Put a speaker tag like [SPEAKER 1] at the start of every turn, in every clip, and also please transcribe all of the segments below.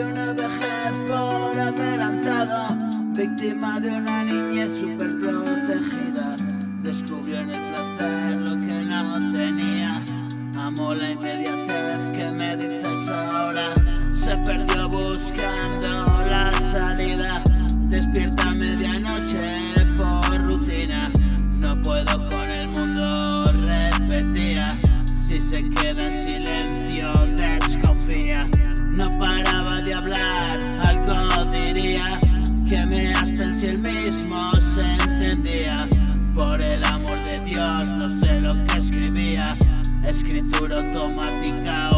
[SPEAKER 1] de una vejez por adelantado, víctima de una niñez super protegida. Descubrió en el placer lo que no tenía. Amo la inmediatez que me dices ahora. Se perdió buscando la salida. Despierta a medianoche por rutina. No puedo con el mundo, repetía. Si se queda en silencio, desconfía. No paraba de hablar, algo diría. Que me aspen si el mismo se entendía. Por el amor de Dios, no sé lo que escribía. Escritura automática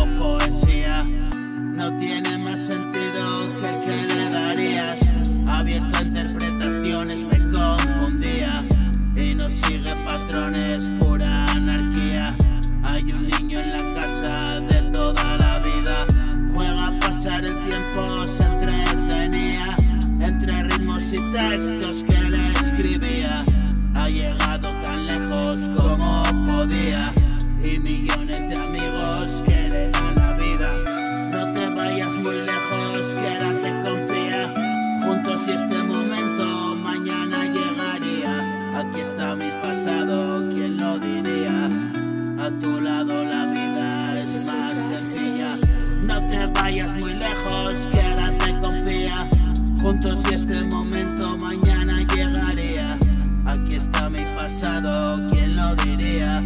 [SPEAKER 1] tu lado la vida es más sencilla. No te vayas muy lejos, quédate, confía. Juntos y este momento mañana llegaría. Aquí está mi pasado, ¿quién lo diría?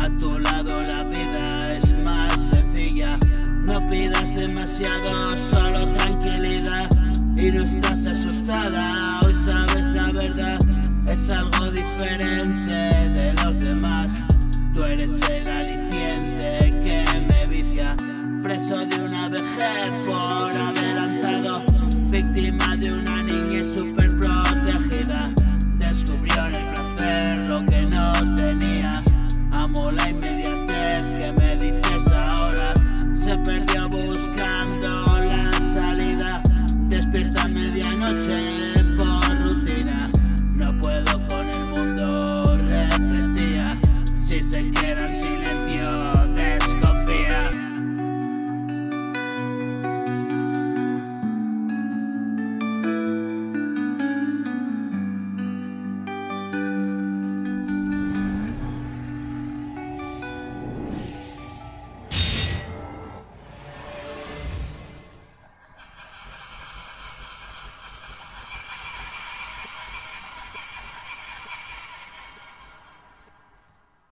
[SPEAKER 1] A tu lado la vida es más sencilla. No pidas demasiado, solo tranquilidad. Y no estás asustada, hoy sabes la verdad. Es algo diferente de los demás. Tú eres el aliciente que me vicia. Preso de una vejez por adelantado. rompieron silencio.